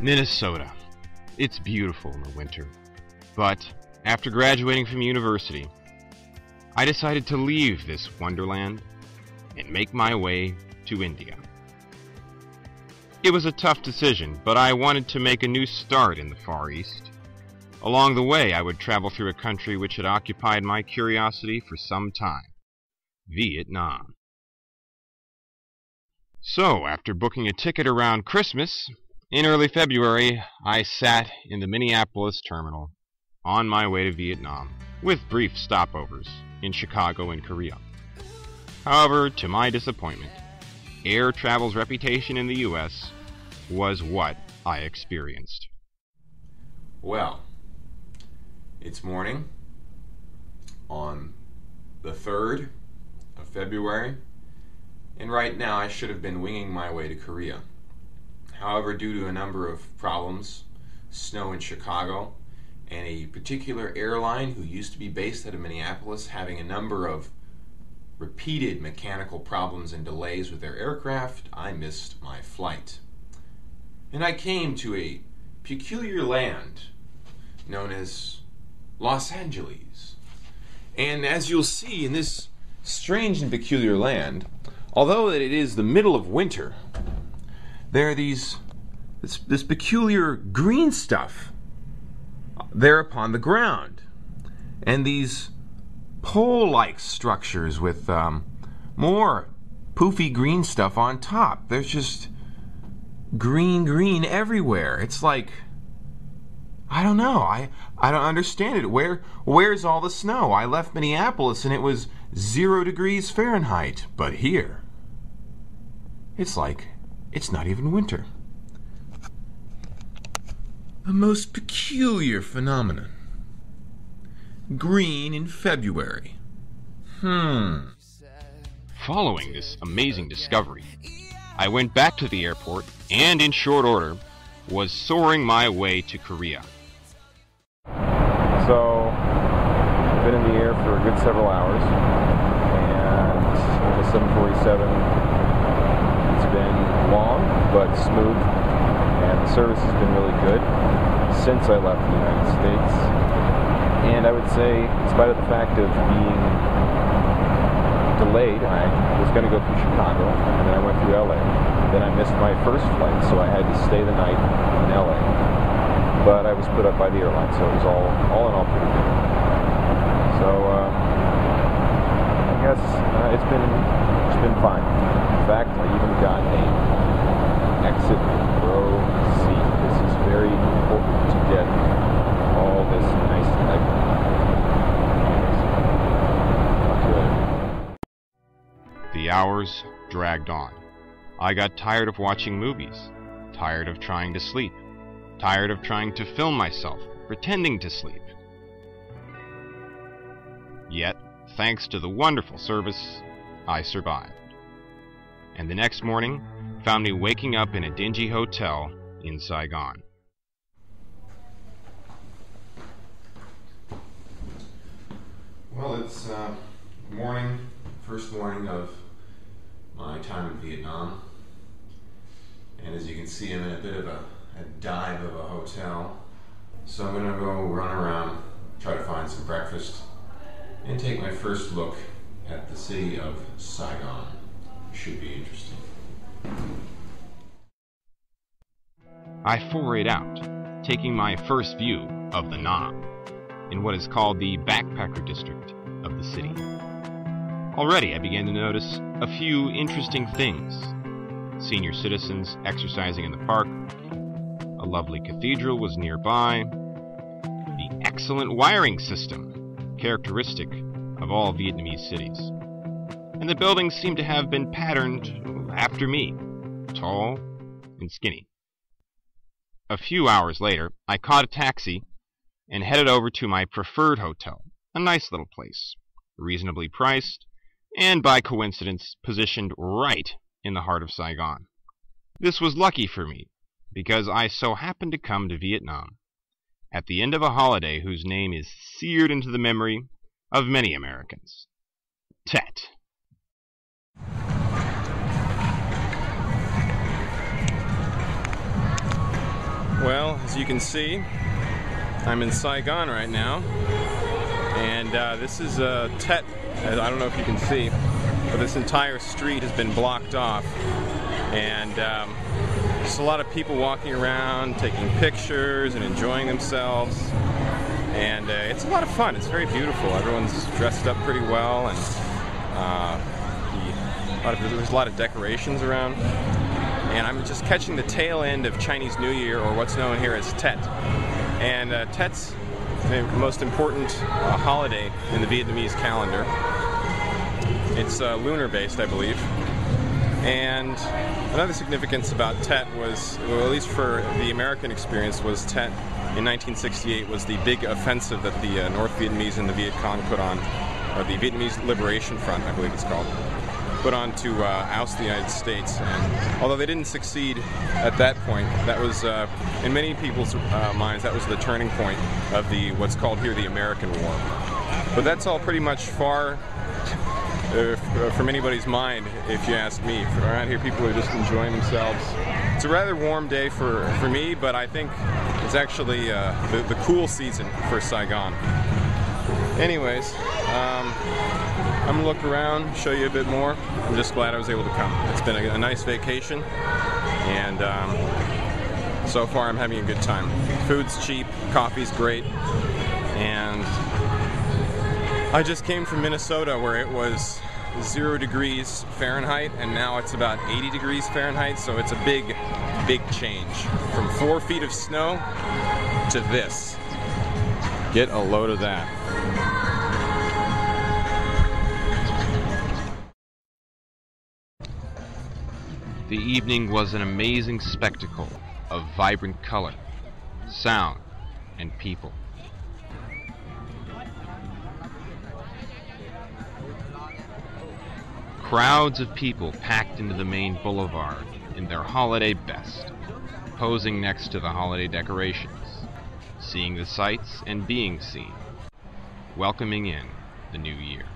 Minnesota. It's beautiful in the winter. But after graduating from university, I decided to leave this wonderland and make my way to India. It was a tough decision, but I wanted to make a new start in the Far East. Along the way, I would travel through a country which had occupied my curiosity for some time Vietnam. So, after booking a ticket around Christmas, in early February, I sat in the Minneapolis terminal on my way to Vietnam, with brief stopovers in Chicago and Korea. However, to my disappointment, air travel's reputation in the U.S. was what I experienced. Well, it's morning on the 3rd of February, and right now I should have been winging my way to Korea. However, due to a number of problems, snow in Chicago, and a particular airline who used to be based out of Minneapolis having a number of repeated mechanical problems and delays with their aircraft, I missed my flight. And I came to a peculiar land known as Los Angeles. And as you'll see in this strange and peculiar land, although it is the middle of winter, there are these this, this peculiar green stuff there upon the ground, and these pole-like structures with um, more poofy green stuff on top. There's just green, green everywhere. It's like I don't know. I I don't understand it. Where where's all the snow? I left Minneapolis and it was zero degrees Fahrenheit, but here it's like it's not even winter. A most peculiar phenomenon. Green in February. Hmm. Following this amazing discovery, I went back to the airport and, in short order, was soaring my way to Korea. So, been in the air for a good several hours, and the 747, it's been long but smooth, and the service has been really good since I left the United States. And I would say, in spite of the fact of being delayed, I was going to go through Chicago, and then I went through LA. Then I missed my first flight, so I had to stay the night in LA. But I was put up by the airline, so it was all, all in all pretty good. So um, I guess uh, it's been been fine. In fact, I even got a exit row seat. This is very important to get all this nice. The hours dragged on. I got tired of watching movies, tired of trying to sleep, tired of trying to film myself, pretending to sleep. Yet, thanks to the wonderful service, I survived. And the next morning found me waking up in a dingy hotel in Saigon. Well, it's uh, morning, first morning of my time in Vietnam. And as you can see, I'm in a bit of a, a dive of a hotel. So I'm going to go run around, try to find some breakfast, and take my first look at the city of Saigon. Should be interesting. I forayed out, taking my first view of the Nam, in what is called the backpacker district of the city. Already I began to notice a few interesting things. Senior citizens exercising in the park, a lovely cathedral was nearby, the excellent wiring system, characteristic of all Vietnamese cities. And the buildings seemed to have been patterned after me, tall and skinny. A few hours later, I caught a taxi and headed over to my preferred hotel, a nice little place, reasonably priced, and by coincidence positioned right in the heart of Saigon. This was lucky for me, because I so happened to come to Vietnam at the end of a holiday whose name is seared into the memory of many Americans. Tet. Well, as you can see, I'm in Saigon right now, and uh, this is a Tet. I don't know if you can see, but this entire street has been blocked off, and um, just a lot of people walking around, taking pictures and enjoying themselves. And uh, it's a lot of fun. It's very beautiful. Everyone's dressed up pretty well, and uh, the, a lot of, there's a lot of decorations around and I'm just catching the tail end of Chinese New Year, or what's known here as Tet. And uh, Tet's the most important uh, holiday in the Vietnamese calendar. It's uh, lunar based, I believe. And another significance about Tet was, well, at least for the American experience, was Tet in 1968 was the big offensive that the uh, North Vietnamese and the Viet Cong put on, or the Vietnamese Liberation Front, I believe it's called put on to uh, oust the United States. And although they didn't succeed at that point, that was, uh, in many people's uh, minds, that was the turning point of the what's called here the American War. But that's all pretty much far uh, from anybody's mind, if you ask me. Around here, people are just enjoying themselves. It's a rather warm day for, for me, but I think it's actually uh, the, the cool season for Saigon. Anyways, um, I'm gonna look around, show you a bit more. I'm just glad I was able to come. It's been a, a nice vacation, and um, so far I'm having a good time. Food's cheap, coffee's great, and I just came from Minnesota where it was zero degrees Fahrenheit, and now it's about 80 degrees Fahrenheit, so it's a big, big change. From four feet of snow to this. Get a load of that. The evening was an amazing spectacle of vibrant color, sound, and people. Crowds of people packed into the main boulevard in their holiday best, posing next to the holiday decorations, seeing the sights and being seen, welcoming in the new year.